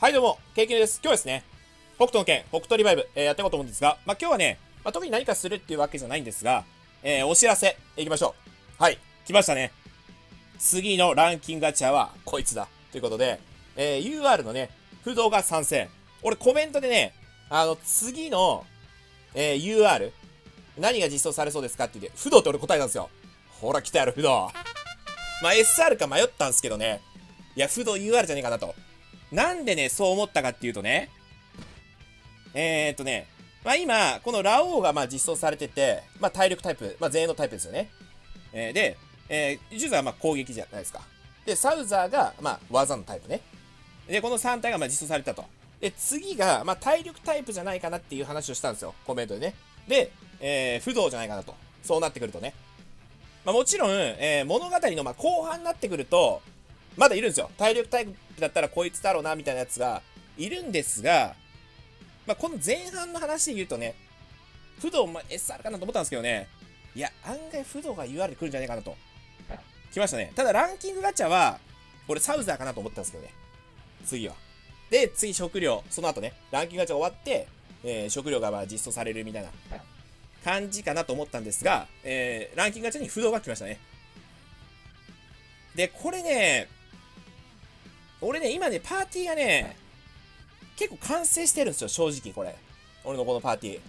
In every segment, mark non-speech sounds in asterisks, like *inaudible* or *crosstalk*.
はいどうも、ケイキです。今日ですね、北斗の剣、北斗リバイブ、えー、やっていこうと思うんですが、まあ、今日はね、まあ、特に何かするっていうわけじゃないんですが、えー、お知らせ、いきましょう。はい、来ましたね。次のランキングガチャは、こいつだ。ということで、えー、UR のね、不動が参戦。俺コメントでね、あの、次の、えー、UR、何が実装されそうですかって言って、不動って俺答えたんですよ。ほら来たやろ、不動。まあ、SR か迷ったんですけどね。いや、不動 UR じゃねえかなと。なんでね、そう思ったかっていうとね、えー、っとね、まあ今、このラオウがまあ実装されてて、まあ体力タイプ、まあ前衛のタイプですよね。えー、で、えー、ジューザーはまあ攻撃じゃないですか。で、サウザーがまあ技のタイプね。で、この3体がまあ実装されたと。で、次が、まあ体力タイプじゃないかなっていう話をしたんですよ。コメントでね。で、えー、不動じゃないかなと。そうなってくるとね。まあもちろん、えー、物語のまあ後半になってくると、まだいるんですよ。体力タイプだったらこいつだろうな、みたいなやつがいるんですが、まあ、この前半の話で言うとね、不動、まあ、SR かなと思ったんですけどね、いや、案外不動が UR で来るんじゃないかなと。来ましたね。ただ、ランキングガチャは、俺サウザーかなと思ったんですけどね。次は。で、次、食料。その後ね、ランキングガチャ終わって、えー、食料がまあ実装されるみたいな感じかなと思ったんですが、えー、ランキングガチャに不動が来ましたね。で、これね、俺ね、今ね、パーティーがね、結構完成してるんですよ、正直これ。俺のこのパーティ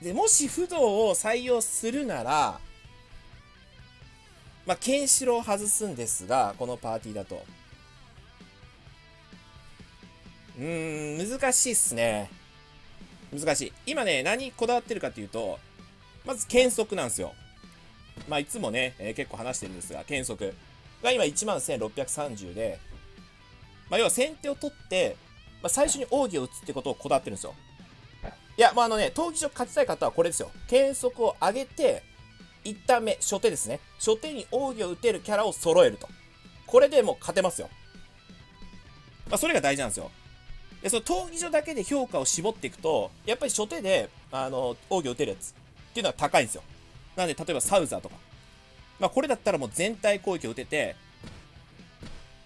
ー。で、もし不動を採用するなら、まあ、ケンシロウを外すんですが、このパーティーだと。うーん、難しいっすね。難しい。今ね、何こだわってるかっていうと、まず、検測なんですよ。まあ、いつもね、えー、結構話してるんですが、検測。が今11,630で、まあ、要は先手を取って、まあ、最初に奥義を打つってことをこだわってるんですよ。いや、まあ、あのね、闘技場勝ちたい方はこれですよ。検測を上げて、1ターン目、初手ですね。初手に奥義を打てるキャラを揃えると。これでもう勝てますよ。まあ、それが大事なんですよ。で、その闘技場だけで評価を絞っていくと、やっぱり初手で、あの、奥義を打てるやつっていうのは高いんですよ。なんで、例えばサウザーとか、まあ、これだったらもう全体攻撃を打てて、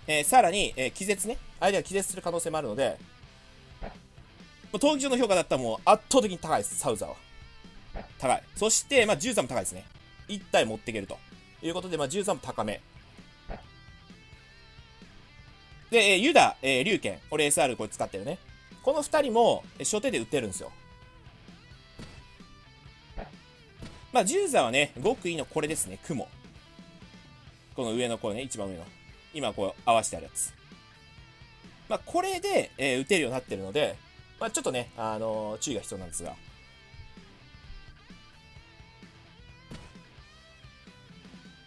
えー、さらに、えー、気絶ね。相手が気絶する可能性もあるので、闘技場の評価だったらもう圧倒的に高いです、サウザーは。高い。そして、まあ、13も高いですね。1体持っていけると。いうことで、まあ、13も高め。で、えー、ユダ、えー、龍剣。これ SR これ使ってるね。この2人も、えー、初手で打てるんですよ。まあ、ジューザーはね、極意のこれですね、雲。この上のこれね、一番上の。今こう合わせてあるやつ。まあ、これで、えー、打てるようになってるので、まあ、ちょっとね、あのー、注意が必要なんですが。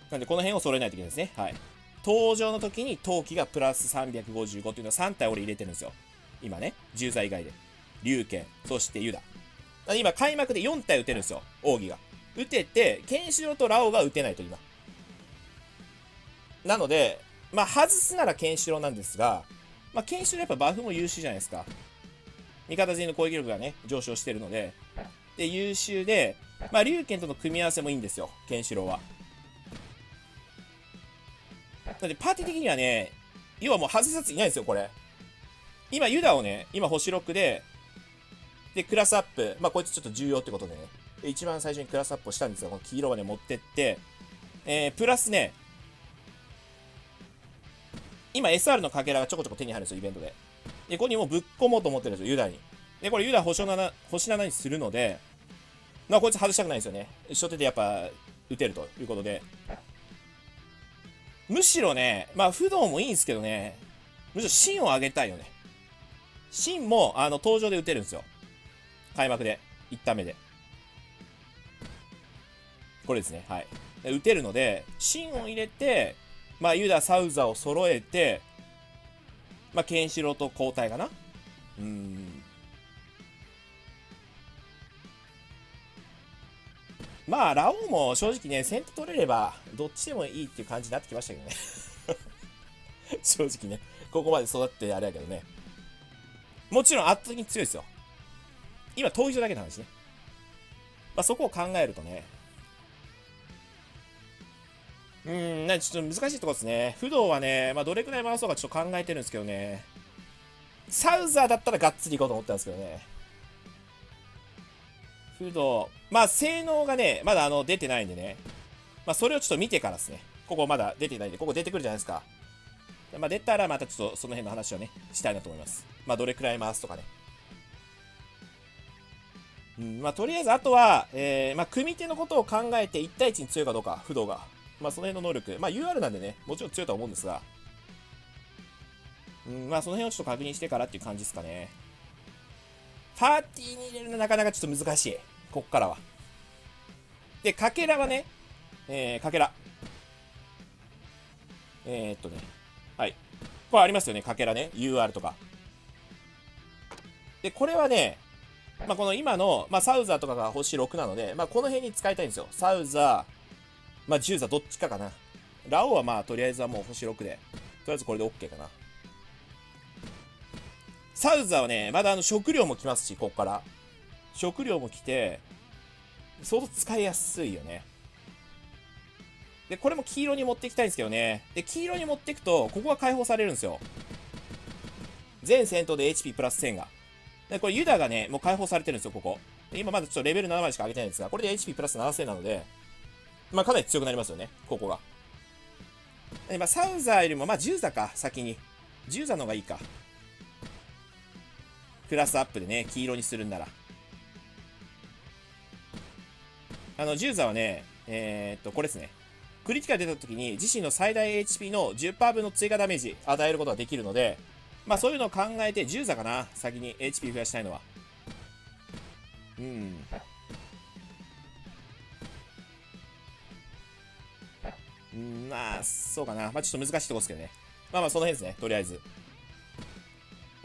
なんで、この辺を揃えないといけないですね。はい。登場の時に陶器がプラス355っていうのを3体俺入れてるんですよ。今ね、10座以外で。龍剣、そしてユダ。今、開幕で4体打てるんですよ、奥義が。打てて、ケンシロウとラオウが打てないと今。なので、まあ、外すならケンシロウなんですが、まあ、ケンシロウやっぱバフも優秀じゃないですか。味方陣の攻撃力がね、上昇してるので、で、優秀で、まあ、龍剣との組み合わせもいいんですよ、ケンシロウは。なので、パーティー的にはね、要はもう外すやついないんですよ、これ。今、ユダをね、今星6で、で、クラスアップ。まあ、こいつちょっと重要ってことでね。一番最初にクラスアップしたんですが、この黄色まで持ってって、えー、プラスね、今 SR のかけらがちょこちょこ手に入るんですよ、イベントで。で、ここにもうぶっ込もうと思ってるんですよ、ユダに。で、これユダ星7、星7にするので、まあこいつ外したくないんですよね。初手でやっぱ打てるということで。むしろね、まあ不動もいいんですけどね、むしろ芯を上げたいよね。芯もあの登場で打てるんですよ。開幕で。1タ目で。これですね。はい。打てるので、芯を入れて、まあ、ユダ、サウザを揃えて、まあ、ケンシロウと交代かなうん。まあ、ラオウも正直ね、先手取れれば、どっちでもいいっていう感じになってきましたけどね *laughs* 正直ね、ここまで育ってあれやけどね。もちろん圧倒的に強いですよ。今、闘技場だけの話ね。まあ、そこを考えるとね、うん、なちょっと難しいところですね。不動はね、まあ、どれくらい回そうかちょっと考えてるんですけどね。サウザーだったらがっつりいこうと思ったんですけどね。不動。まあ、性能がね、まだあの、出てないんでね。まあ、それをちょっと見てからですね。ここまだ出てないんで、ここ出てくるじゃないですか。まあ、出たらまたちょっとその辺の話をね、したいなと思います。まあ、どれくらい回すとかね。うん、まあ、とりあえず、あとは、えー、まあ、組手のことを考えて1対1に強いかどうか、不動が。まあ、その辺の能力。まあ、UR なんでね、もちろん強いとは思うんですが、うん、まあ、その辺をちょっと確認してからっていう感じですかね。パーティーに入れるのなかなかちょっと難しい。こっからは。で、かけらはね、えー、かけら。えー、っとね、はい。これありますよね、かけらね。UR とか。で、これはね、まあ、この今の、まあ、サウザーとかが星6なので、まあ、この辺に使いたいんですよ。サウザー、まあ、ジューザどっちかかな。ラオウはまあ、とりあえずはもう星6で、とりあえずこれで OK かな。サウザーはね、まだあの食料も来ますし、こっから。食料も来て、相当使いやすいよね。で、これも黄色に持っていきたいんですけどね。で、黄色に持っていくと、ここが解放されるんですよ。全戦闘で HP プラス1000が。で、これユダがね、もう解放されてるんですよ、ここ。で今まだちょっとレベル7までしか上げてないんですが、これで HP プラス7000なので、まあかなり強くなりますよね、ここが。で、まあサウザーよりも、まあジューザか、先に。ジューザの方がいいか。クラスアップでね、黄色にするんなら。あの、ジューザはね、えー、っと、これですね。クリティカル出た時に自身の最大 HP の10%分の追加ダメージ与えることができるので、まあそういうのを考えて、10座かな。先に HP 増やしたいのは。うん。うん、まあ、そうかな。まあちょっと難しいとこですけどね。まあまあその辺ですね。とりあえず。と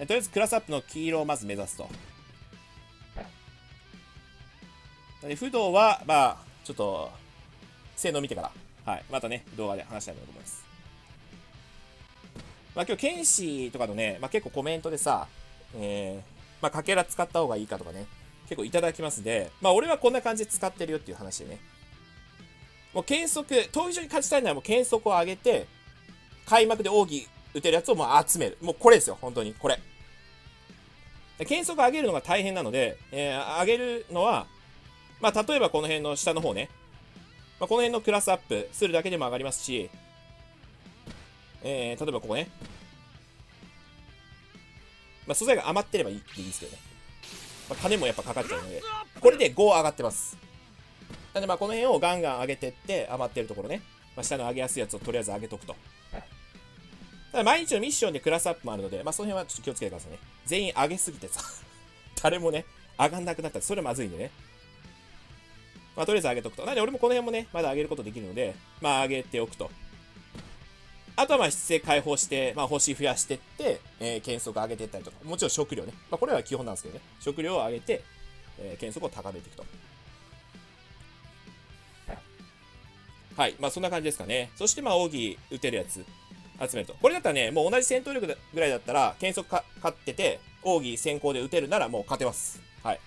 りあえずクラスアップの黄色をまず目指すと。で、不動は、まあ、ちょっと、性能見てから、はい、またね、動画で話したいと思います。まあ、今日、剣士とかのね、まあ、結構コメントでさ、えー、まあ、かけら使った方がいいかとかね、結構いただきますんで、まあ、俺はこんな感じで使ってるよっていう話でね。もう、検測、闘技場に勝ちたいならもう検測を上げて、開幕で奥義打てるやつをもう集める。もうこれですよ、本当に。これ。検測上げるのが大変なので、えー、上げるのは、まあ、例えばこの辺の下の方ね。まあ、この辺のクラスアップするだけでも上がりますし、えー、例えばここね。まあ、素材が余ってればいいっていいですけどね。まあ、金もやっぱかかっちゃうので、これで5上がってます。なんでまあこの辺をガンガン上げてって、余ってるところね。まあ、下の上げやすいやつをとりあえず上げとくと。ただ毎日のミッションでクラスアップもあるので、まあその辺はちょっと気をつけてくださいね。全員上げすぎてさ、*laughs* 誰もね、上がんなくなったらそれまずいんでね。まあとりあえず上げとくと。なんで俺もこの辺もね、まだ上げることできるので、まあ上げておくと。あとはまあ質性解放して、まあ、星増やしてって、えー、検速上げていったりとか、もちろん食料ね。まあ、これは基本なんですけどね。食料を上げて、えー、検速を高めていくと。はい。まあ、そんな感じですかね。そして、まあ、奥義打てるやつ、集めると。これだったらね、もう同じ戦闘力ぐらいだったら、検速か勝ってて、奥義先行で打てるならもう勝てます。はい。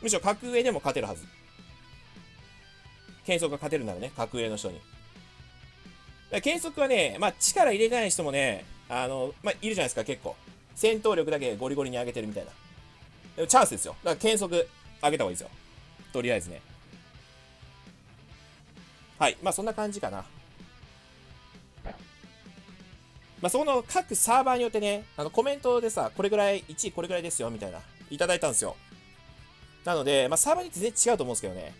むしろ格上でも勝てるはず。検速が勝てるならね、格上の人に。計測はね、まあ、力入れない人もね、あの、まあ、いるじゃないですか、結構。戦闘力だけゴリゴリに上げてるみたいな。でもチャンスですよ。だから、計測上げた方がいいですよ。とりあえずね。はい。まあ、そんな感じかな。まあ、そこの各サーバーによってね、あの、コメントでさ、これぐらい、1位これぐらいですよ、みたいな、いただいたんですよ。なので、まあ、サーバーによって全然違うと思うんですけどね。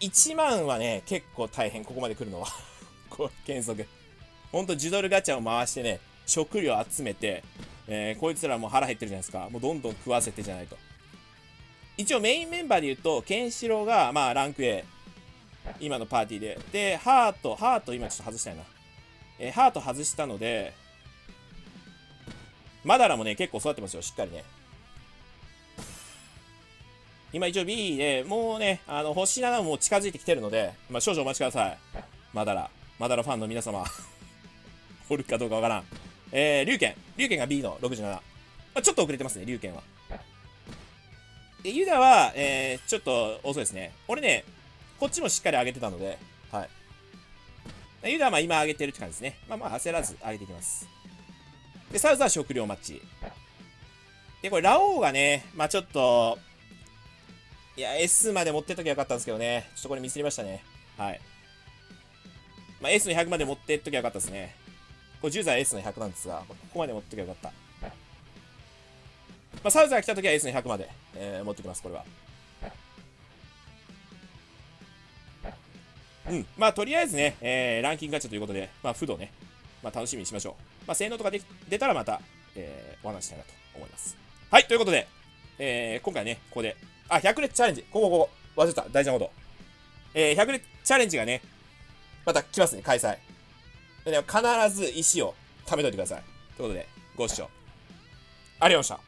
1万はね、結構大変、ここまで来るのは。*laughs* こう、検索。ほんと、自ドルガチャを回してね、食料集めて、えー、こいつらも腹減ってるじゃないですか。もうどんどん食わせてじゃないと。一応メインメンバーで言うと、ケンシロウが、まあ、ランク A。今のパーティーで。で、ハート、ハート今ちょっと外したいな。えー、ハート外したので、マダラもね、結構育ってますよ、しっかりね。今一応 B で、もうね、あの、星7も近づいてきてるので、まあ、少々お待ちください。まだら、まだらファンの皆様。*laughs* おるかどうかわからん。えー、龍剣。龍剣が B の67。まあ、ちょっと遅れてますね、龍剣は。で、ユダは、えー、ちょっと遅いですね。俺ね、こっちもしっかり上げてたので、はい。ユダはまあ今上げてるって感じですね。まあまあ焦らず上げていきます。で、サウザは食料マッチ。で、これ、ラオウがね、まあちょっと、いや、S まで持ってっときゃよかったんですけどね。ちょっとこれミスりましたね。はい。まあ S の100まで持ってっときゃよかったですね。これ10座 S の100なんですが、ここまで持ってときゃよかった。まあ、サウザー来た時は S の100まで、えー、持ってきます、これは。うん。まあ、とりあえずね、えー、ランキングガチャということで、まあ、不動ね、まあ、楽しみにしましょう。まあ、性能とかで出たらまた、えー、お話したいなと思います。はい、ということで、えー、今回ね、ここで、あ、100列チャレンジ。ここ、ここ、忘れた、大事なこと。えー、100列チャレンジがね、また来ますね、開催。でね、必ず石を貯めといてください。ということで、ご視聴ありがとうございました。